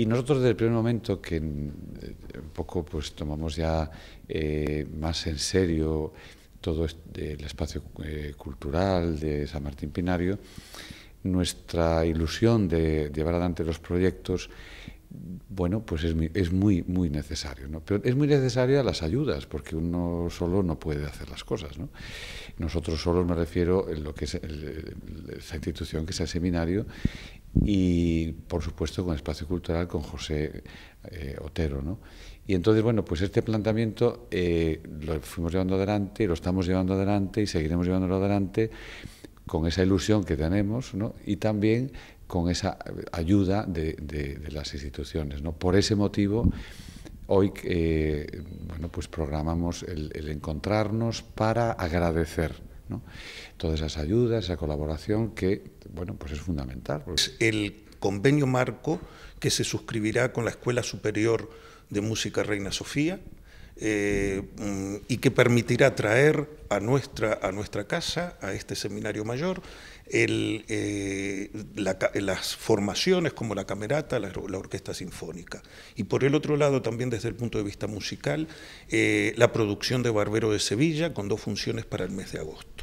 Y nosotros desde el primer momento que un poco pues tomamos ya más en serio todo el espacio cultural de San Martín Pinario, nuestra ilusión de llevar adelante los proyectos bueno, pues es, es muy, muy necesario. Pero es muy necesaria las ayudas, porque uno solo no puede hacer las cosas. ¿no? Nosotros solos me refiero en lo que es esa institución que es el seminario y, por supuesto, con Espacio Cultural, con José eh, Otero. ¿no? Y entonces, bueno, pues este planteamiento eh, lo fuimos llevando adelante, lo estamos llevando adelante y seguiremos llevándolo adelante con esa ilusión que tenemos ¿no? y también con esa ayuda de, las instituciones. ¿no? Por ese motivo, hoy eh, bueno, pues programamos el, encontrarnos para agradecer todas esas ayudas, esa colaboración que bueno, pues es fundamental. El convenio marco que se suscribirá con la Escuela Superior de Música Reina Sofía, eh, mm, y que permitirá traer a nuestra, a nuestra casa, a este seminario mayor, eh, las formaciones como la camerata, la, orquesta sinfónica. Y por el otro lado, también desde el punto de vista musical, eh, la producción de Barbero de Sevilla con dos funciones para el mes de agosto.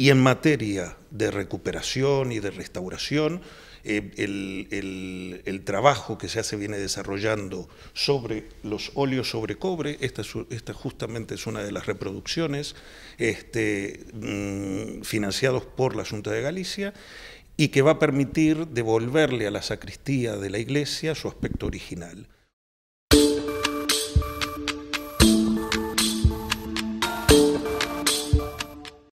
Y en materia de recuperación y de restauración, eh, el, trabajo que se hace viene desarrollando sobre los óleos sobre cobre, esta, justamente es una de las reproducciones este, mm, financiados por la Junta de Galicia y que va a permitir devolverle a la sacristía de la iglesia su aspecto original.